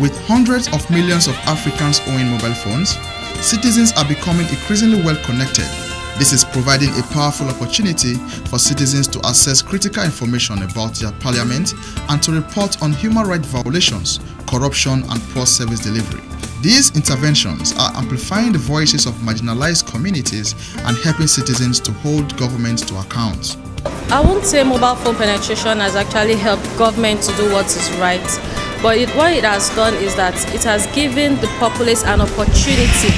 With hundreds of millions of Africans owning mobile phones, citizens are becoming increasingly well connected. This is providing a powerful opportunity for citizens to access critical information about their parliament and to report on human rights violations, corruption, and poor service delivery. These interventions are amplifying the voices of marginalized communities and helping citizens to hold governments to account. I won't say mobile phone penetration has actually helped government to do what is right but it, what it has done is that it has given the populace an opportunity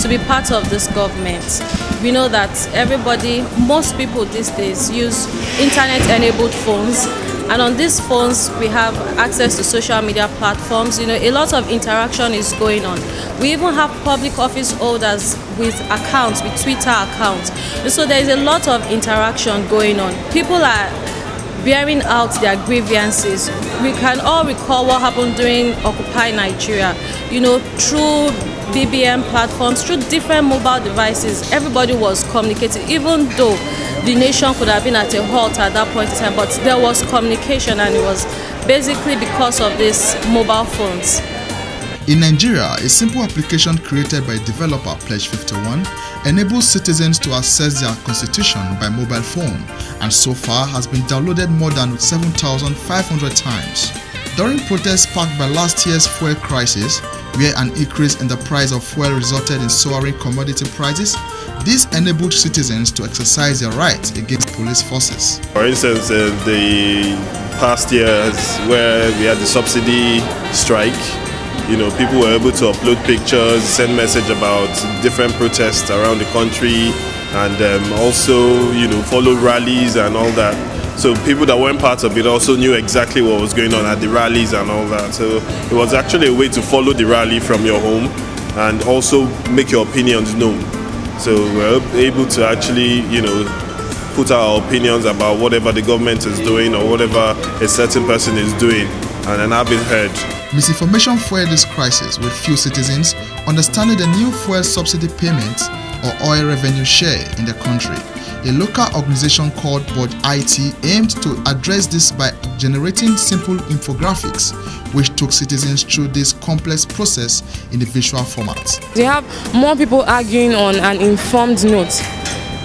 to be part of this government. We know that everybody, most people these days use internet-enabled phones. And on these phones we have access to social media platforms. You know a lot of interaction is going on. We even have public office holders with accounts with twitter accounts. So there is a lot of interaction going on. People are bearing out their grievances. We can all recall what happened during Occupy Nigeria. You know, through BBM platforms, through different mobile devices, everybody was communicating, even though the nation could have been at a halt at that point in time, but there was communication and it was basically because of these mobile phones. In Nigeria, a simple application created by developer Pledge 51 enables citizens to access their constitution by mobile phone and so far has been downloaded more than 7,500 times. During protests sparked by last year's fuel crisis, where an increase in the price of fuel resulted in soaring commodity prices, this enabled citizens to exercise their rights against police forces. For instance, uh, the past years where we had the subsidy strike, you know, people were able to upload pictures, send message about different protests around the country, and um, also, you know, follow rallies and all that. So people that weren't part of it also knew exactly what was going on at the rallies and all that. So it was actually a way to follow the rally from your home and also make your opinions known. So we're able to actually, you know, put our opinions about whatever the government is doing or whatever a certain person is doing and then I've been heard. Misinformation fueled this crisis with few citizens understanding the new fuel subsidy payments or oil revenue share in the country. A local organization called Bud IT aimed to address this by generating simple infographics which took citizens through this complex process in the visual format. They have more people arguing on an informed note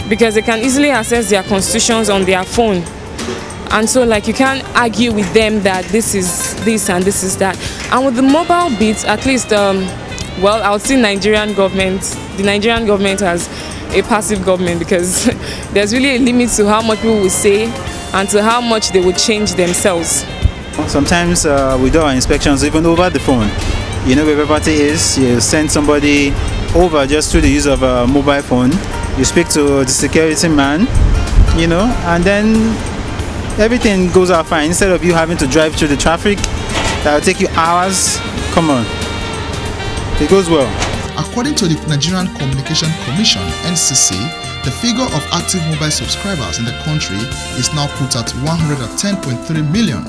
because they can easily access their constitutions on their phone and so like you can't argue with them that this is this and this is that. And with the mobile bits at least um, well i would say nigerian government. The nigerian government has a passive government because there's really a limit to how much people will say and to how much they would change themselves. Sometimes uh, we do our inspections even over the phone. You know where property is you send somebody over just through the use of a mobile phone. You speak to the security man you know and then everything goes out fine. Instead of you having to drive through the traffic that will take you hours. Come on. It goes well. According to the nigerian communication commission ncc the figure of active mobile subscribers in the country is now put at 110.3 million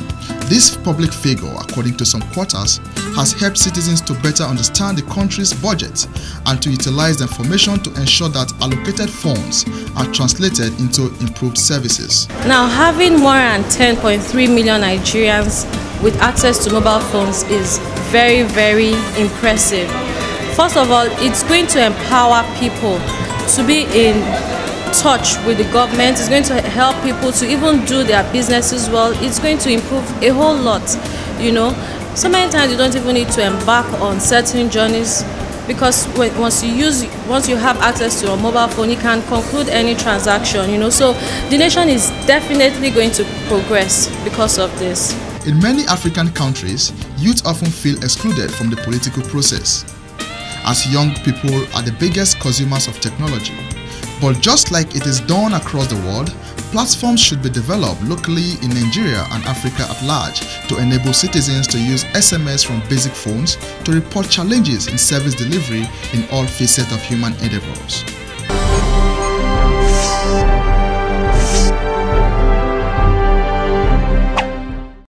this public figure according to some quarters has helped citizens to better understand the country's budget and to utilize the information to ensure that allocated funds are translated into improved services. Now, having more than 10.3 million Nigerians with access to mobile phones is very, very impressive. First of all, it's going to empower people to be in touch with the government. is going to help people to even do their businesses well. It's going to improve a whole lot, you know. So many times you don't even need to embark on certain journeys because when, once you use once you have access to a mobile phone you can conclude any transaction you know so the nation is definitely going to progress because of this in many african countries youth often feel excluded from the political process as young people are the biggest consumers of technology. But just like it is done across the world, platforms should be developed locally in Nigeria and Africa at large to enable citizens to use SMS from basic phones to report challenges in service delivery in all facets of human endeavors.